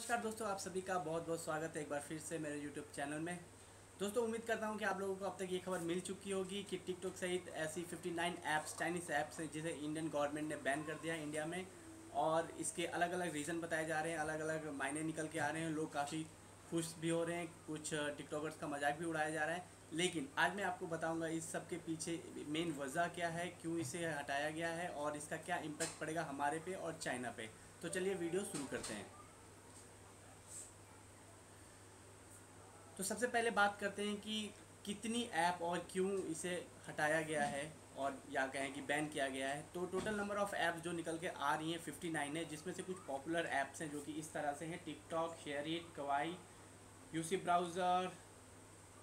नमस्कार दोस्तों, आप सभी का बहुत बहुत स्वागत है एक बार फिर से मेरे यूट्यूब चैनल में। दोस्तों, उम्मीद करता हूँ कि आप लोगों को अब तक ये खबर मिल चुकी होगी कि टिकटॉक सहित ऐसी 59 ऐप्स चाइनीज़ ऐप्स हैं जिसे इंडियन गवर्नमेंट ने बैन कर दिया है इंडिया में। और इसके अलग अलग रीज़न बताए जा रहे हैं अलग अलग मायने निकल के आ रहे हैं। लोग काफ़ी खुश भी हो रहे हैं, कुछ टिकटॉकर्स का मज़ाक भी उड़ाया जा रहा है। लेकिन आज मैं आपको बताऊँगा इस सब के पीछे मेन वजह क्या है, क्यों इसे हटाया गया है और इसका क्या इम्पैक्ट पड़ेगा हमारे पे और चाइना पे। तो चलिए वीडियो शुरू करते हैं। तो सबसे पहले बात करते हैं कि कितनी ऐप और क्यों इसे हटाया गया है और या कहें कि बैन किया गया है। तो टोटल नंबर ऑफ़ ऐप्स जो निकल के आ रही हैं 59 है, जिसमें से कुछ पॉपुलर ऐप्स हैं जो कि इस तरह से हैं। TikTok SHAREit Kwai UC browser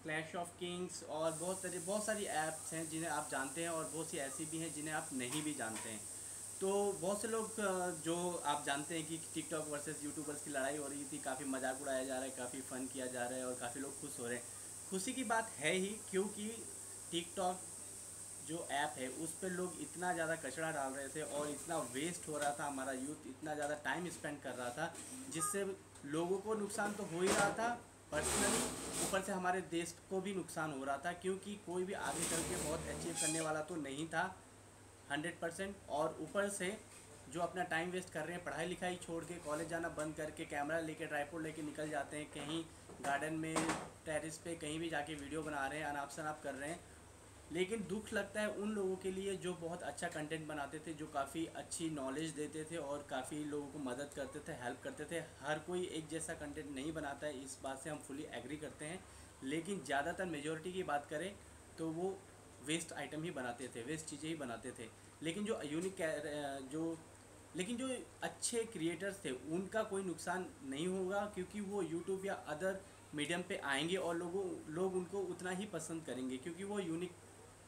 Clash of Kings और बहुत सारी बहुत सारी ऐप्स हैं जिन्हें आप जानते हैं और बहुत सी ऐसी भी हैं जिन्हें आप नहीं भी जानते हैं। तो बहुत से लोग जो आप जानते हैं कि टिकटॉक वर्सेस यूट्यूबर्स की लड़ाई हो रही थी, काफ़ी मज़ाक उड़ाया जा रहा है, काफ़ी फ़न किया जा रहा है और काफ़ी लोग खुश हो रहे हैं। खुशी की बात है ही क्योंकि टिकटॉक जो ऐप है, उस पर लोग इतना ज़्यादा कचरा डाल रहे थे और इतना वेस्ट हो रहा था, हमारा यूथ इतना ज़्यादा टाइम स्पेंड कर रहा था, जिससे लोगों को नुकसान तो हो ही रहा था पर्सनली ऊपर से हमारे देश को भी नुकसान हो रहा था, क्योंकि कोई भी आगे चल के बहुत अचीव करने वाला तो नहीं था। हंड्रेड परसेंट और ऊपर से जो अपना टाइम वेस्ट कर रहे हैं, पढ़ाई लिखाई छोड़ के कॉलेज जाना बंद करके कैमरा लेके ट्राईपोर्ट लेके निकल जाते हैं, कहीं गार्डन में टेरिस पे कहीं भी जाके वीडियो बना रहे हैं अनाप शनाप कर रहे हैं। लेकिन दुख लगता है उन लोगों के लिए जो बहुत अच्छा कंटेंट बनाते थे, जो काफ़ी अच्छी नॉलेज देते थे और काफ़ी लोगों को मदद करते थे हेल्प करते थे। हर कोई एक जैसा कंटेंट नहीं बनाता है, इस बात से हम फुली एग्री करते हैं। लेकिन ज़्यादातर मेजोरिटी की बात करें तो वो वेस्ट आइटम ही बनाते थे वेस्ट चीज़ें ही बनाते थे। लेकिन जो यूनिक जो, लेकिन जो अच्छे क्रिएटर्स थे, उनका कोई नुकसान नहीं होगा क्योंकि वो यूट्यूब या अदर मीडियम पे आएँगे और लोगों, लोग उनको उतना ही पसंद करेंगे क्योंकि वो यूनिक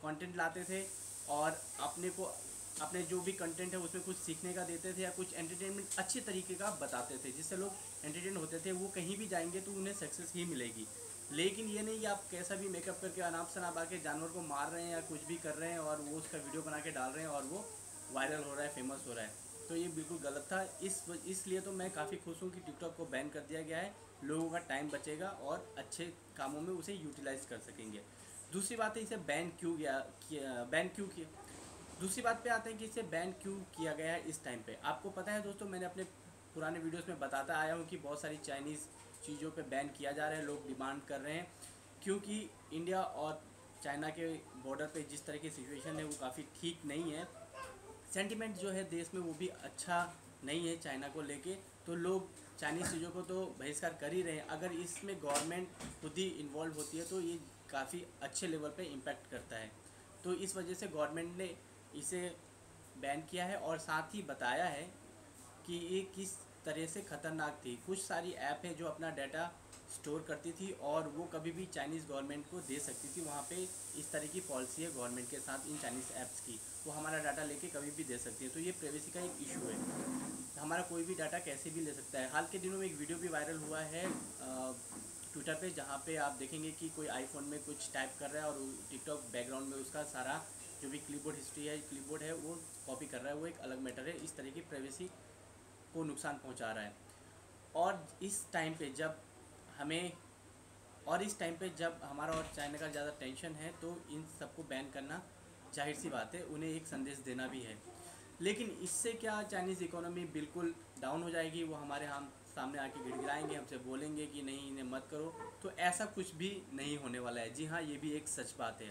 कंटेंट लाते थे और अपने को, अपने जो भी कंटेंट है उसमें कुछ सीखने का देते थे या कुछ एंटरटेनमेंट अच्छे तरीके का बताते थे। जिससे लोग एंटरटेन होते थे, वो कहीं भी जाएँगे तो उन्हें सक्सेस ही मिलेगी। लेकिन ये नहीं कि आप कैसा भी मेकअप करके अनाप शनाप आके जानवर को मार रहे हैं या कुछ भी कर रहे हैं और वो उसका वीडियो बना के डाल रहे हैं और वो वायरल हो रहा है फ़ेमस हो रहा है। तो ये बिल्कुल गलत था। इस इसलिए तो मैं काफ़ी खुश हूँ कि टिकटॉक को बैन कर दिया गया है। लोगों का टाइम बचेगा और अच्छे कामों में उसे यूटिलाइज कर सकेंगे। दूसरी बात है, इसे बैन क्यों गया बैन क्यों किया? दूसरी बात पे आते हैं कि इसे बैन क्यों किया गया है इस टाइम पे। आपको पता है दोस्तों, मैंने अपने पुराने वीडियोस में बताता आया हूँ कि बहुत सारी चाइनीज़ चीज़ों पे बैन किया जा रहा है, लोग डिमांड कर रहे हैं। क्योंकि इंडिया और चाइना के बॉर्डर पे जिस तरह की सिचुएशन है, वो काफ़ी ठीक नहीं है। सेंटिमेंट जो है देश में वो भी अच्छा नहीं है चाइना को लेके। तो लोग चाइनीज़ चीज़ों को तो बहिष्कार कर ही रहे हैं। अगर इसमें गवर्नमेंट खुद ही इन्वॉल्व होती है तो ये काफ़ी अच्छे लेवल पे इम्पेक्ट करता है। तो इस वजह से गवर्नमेंट ने इसे बैन किया है और साथ ही बताया है कि ये किस तरह से ख़तरनाक थी। कुछ सारी ऐप है जो अपना डाटा स्टोर करती थी और वो कभी भी चाइनीज़ गवर्नमेंट को दे सकती थी। वहाँ पे इस तरह की पॉलिसी है गवर्नमेंट के साथ इन चाइनीज़ ऐप्स की। वो हमारा डाटा लेके कभी भी दे सकती है। तो ये प्राइवेसी का एक इशू है। हमारा कोई भी डाटा कैसे भी ले सकता है। हाल के दिनों में एक वीडियो भी वायरल हुआ है ट्विटर पे, जहाँ पे आप देखेंगे कि कोई आईफोन में कुछ टाइप कर रहा है और टिकटॉक बैकग्राउंड में उसका सारा जो भी क्लिपबोर्ड हिस्ट्री है क्लिपबोर्ड है, वो कॉपी कर रहा है। वो एक अलग मैटर है। इस तरह की प्राइवेसी को नुकसान पहुँचा रहा है। और इस टाइम पे जब हमें, और इस टाइम पे जब हमारा और चाइना का ज़्यादा टेंशन है तो इन सबको बैन करना ज़ाहिर सी बात है, उन्हें एक संदेश देना भी है। लेकिन इससे क्या चाइनीज़ इकोनॉमी बिल्कुल डाउन हो जाएगी? वो हमारे हम, सामने आके गिड़गिड़ाएँगे, हमसे बोलेंगे कि नहीं, इन्हें मत करो। तो ऐसा कुछ भी नहीं होने वाला है। जी हाँ ये भी एक सच बात है।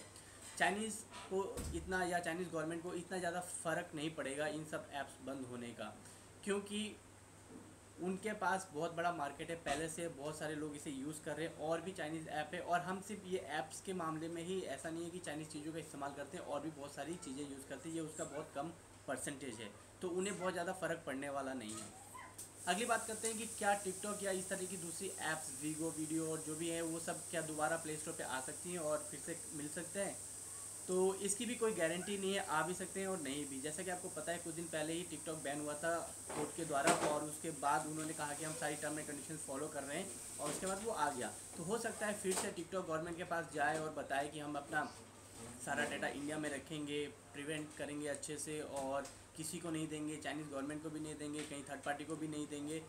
चाइनीज़ को इतना, या चाइनीज़ गवर्नमेंट को इतना ज़्यादा फ़र्क नहीं पड़ेगा इन सब ऐप्स बंद होने का। क्योंकि उनके पास बहुत बड़ा मार्केट है, पहले से बहुत सारे लोग इसे यूज़ कर रहे हैं और भी चाइनीज़ ऐप है और हम सिर्फ़ ये ऐप्स के मामले में ही ऐसा नहीं है कि चाइनीज़ चीज़ों का इस्तेमाल करते हैं और भी बहुत सारी चीज़ें यूज़ करते हैं। ये उसका बहुत कम परसेंटेज है तो उन्हें बहुत ज़्यादा फ़र्क पड़ने वाला नहीं है। अगली बात करते हैं कि क्या टिकटॉक या इस तरह की दूसरी ऐप्स वीगो वीडियो और जो भी है, वो सब क्या दोबारा प्ले स्टोर पर आ सकती हैं और फिर से मिल सकते हैं? तो इसकी भी कोई गारंटी नहीं है, आ भी सकते हैं और नहीं भी। जैसा कि आपको पता है, कुछ दिन पहले ही टिकटॉक बैन हुआ था कोर्ट के द्वारा और उसके बाद उन्होंने कहा कि हम सारी टर्म एंड कंडीशन फॉलो कर रहे हैं और उसके बाद वो आ गया। तो हो सकता है फिर से टिकटॉक गवर्नमेंट के पास जाए और बताए कि हम अपना सारा डाटा इंडिया में रखेंगे प्रिवेंट करेंगे अच्छे से और किसी को नहीं देंगे चाइनीज़ गवर्नमेंट को भी नहीं देंगे, कहीं थर्ड पार्टी को भी नहीं देंगे।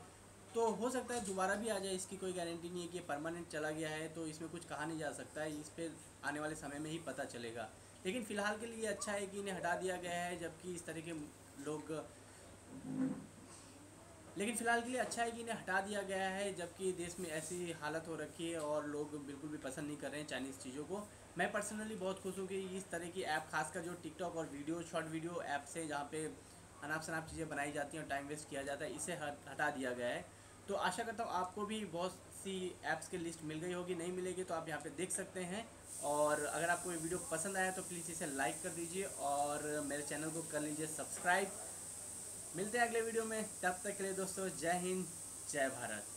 तो हो सकता है दोबारा भी आ जाए, इसकी कोई गारंटी नहीं है कि परमानेंट चला गया है तो इसमें कुछ कहा नहीं जा सकता है, इस पर आने वाले समय में ही पता चलेगा। लेकिन फ़िलहाल के लिए अच्छा है कि इन्हें हटा दिया गया है, जबकि इस तरह के लोग, लेकिन फ़िलहाल के लिए अच्छा है कि इन्हें हटा दिया गया है, जबकि देश में ऐसी हालत हो रखी है और लोग बिल्कुल भी पसंद नहीं कर रहे हैं चाइनीज़ चीज़ों को। मैं पर्सनली बहुत खुश हूँ कि इस तरह की ऐप खासकर जो टिकटॉक और वीडियो शॉर्ट वीडियो ऐप से जहाँ पे अनाप शनाप चीज़ें बनाई जाती हैं और टाइम वेस्ट किया जाता है, इसे हटा दिया गया है। तो आशा करता हूँ आपको भी बहुत सी ऐप्स की लिस्ट मिल गई होगी, नहीं मिलेगी तो आप यहाँ पे देख सकते हैं। और अगर आपको ये वीडियो पसंद आया तो प्लीज़ इसे लाइक कर दीजिए और मेरे चैनल को कर लीजिए सब्सक्राइब मिलते हैं अगले वीडियो में, तब तक के लिए दोस्तों, जय हिंद, जय भारत।